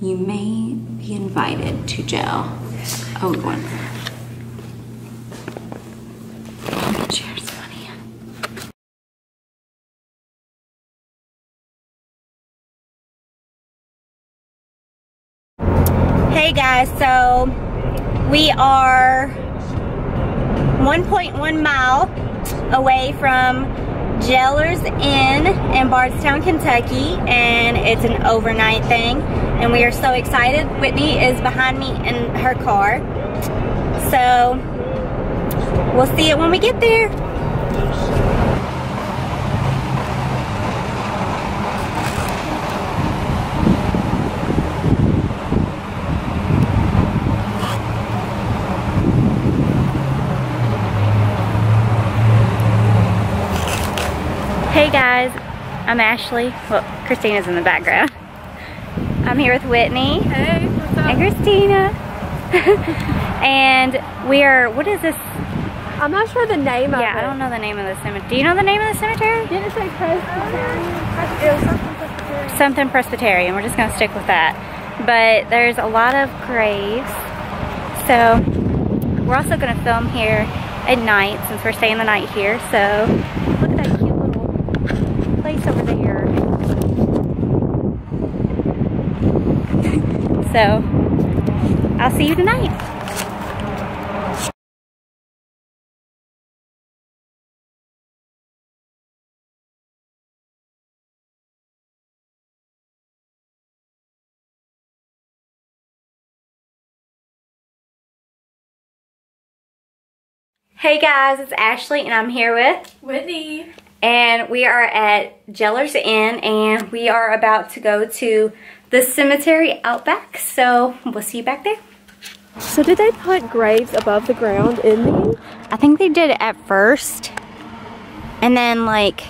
you may be invited to jail. Oh, one. Cheers, money. Hey guys, so we are 1.1 mile away from Jailers Inn in Bardstown, Kentucky, and it's an overnight thing. And we are so excited. Whitney is behind me in her car. So we'll see it when we get there. Hey guys, I'm Ashley. Well, Christina's in the background. I'm here with Whitney. Hey, what's up? And Christina. and we are, what is this? I'm not sure the name of it. Yeah, I don't know the name of the cemetery. Do you know the name of the cemetery? Didn't it say Presbyterian? It was something Presbyterian. Something Presbyterian. We're just going to stick with that. But there's a lot of graves. So we're also going to film here at night since we're staying the night here. So look at that cute little place over there. so I'll see you tonight. Hey guys, it's Ashley and I'm here with Whitney. And we are at Jailer's Inn and we are about to go to the cemetery out back. So we'll see you back there. So did they put graves above the ground in these? I think they did it at first and then like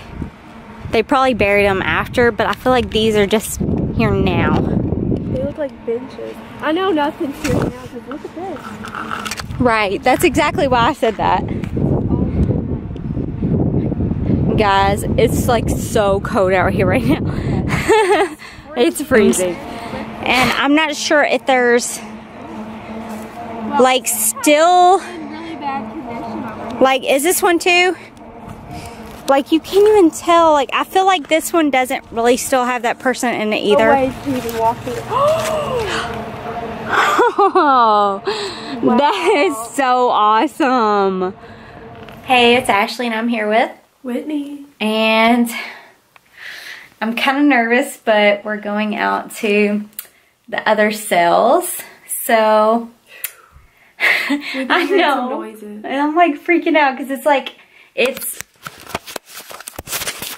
they probably buried them after, but I feel like these are just here now. They look like benches. I know nothing's here now because look at this. Right, that's exactly why I said that. Guys, it's like so cold out here right now. it's freezing. And I'm not sure if there's like still In really bad condition. like is this one too? Like you can't even tell like I feel like this one doesn't really still have that person in it either. Ways to even walk through. Oh, that is so awesome. Hey, it's Ashley and I'm here with Whitney. and I'm kind of nervous, but we're going out to the other cells. So I know. And I'm like freaking out because it's like it's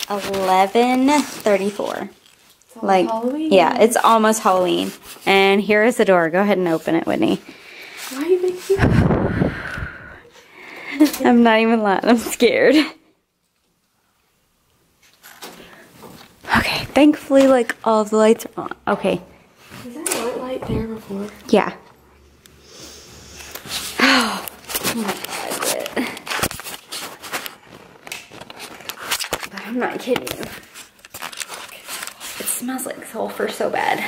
11:34. It's Like Halloween. yeah, it's almost Halloween. And here is the door. Go ahead and open it, Whitney. Why you make me? I'm not even lying. I'm scared. Okay, thankfully, like all of the lights are on. Okay, Was that light light there before? yeah. Oh, my God. But I'm not kidding you. It smells like sulfur so bad.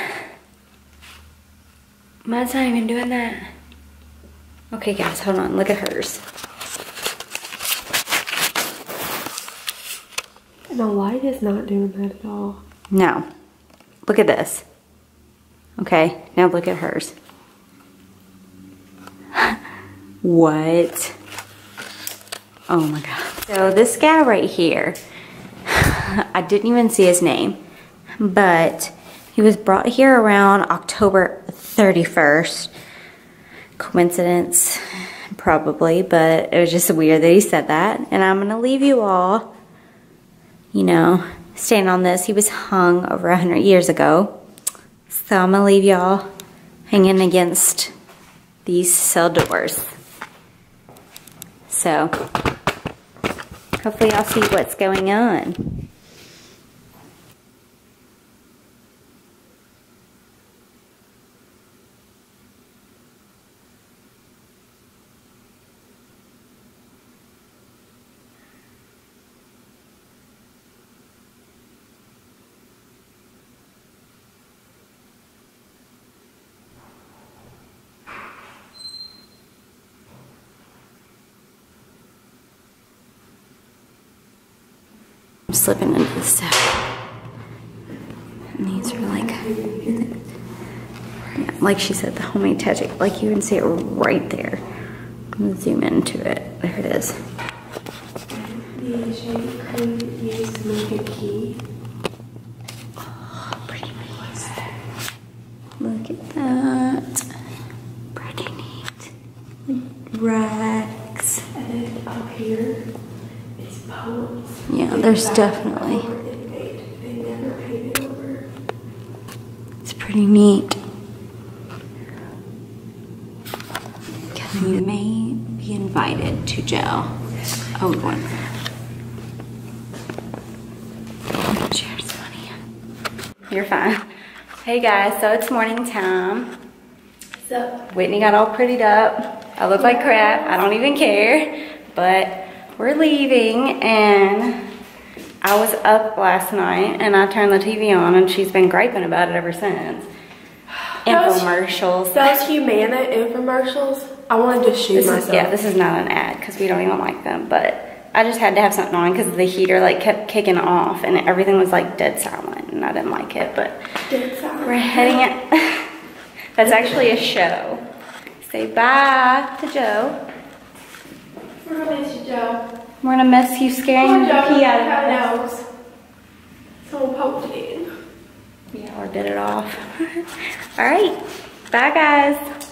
Mine's not even doing that. Okay, guys, hold on. Look at hers. The light is not doing that at all. No. Look at this. Okay, now look at hers. what? Oh my god. So this guy right here, I didn't even see his name, but he was brought here around October 31st. Coincidence, probably, but it was just weird that he said that. And I'm gonna leave you all you know, stand on this. He was hung over hundred years ago. So I'm gonna leave y'all hanging against these cell doors. So hopefully y'all see what's going on. Slipping into the stuff. And these are like, yeah, like she said, the homemade tattoo. Like you can see it right there. I'm gonna zoom into it. There it is. The a key. Oh, pretty nice. Look at that. Pretty neat. Like racks. And then up here is poems. Yeah, there's definitely. They, they never painted over. It's pretty neat. You may be invited to jail. Oh, one. Cheers, honey. You're fine. Hey guys, so it's morning time. So, Whitney got all prettied up. I look like crap. I don't even care. But we're leaving and I was up last night and I turned the TV on and she's been griping about it ever since. Infomercials. those Humana infomercials, I wanted to shoot This is, myself. yeah, this is not an ad because we don't even like them, but I just had to have something on because the heater like kept kicking off and everything was like dead silent and I didn't like it, but Dead silent. we're heading it. That's actually a show. Say bye to Joe. We're gonna miss you, Joe. We're gonna miss you scaring on, the pee out of us. nose. Someone poked it in. Yeah, or did it off. All right, bye guys.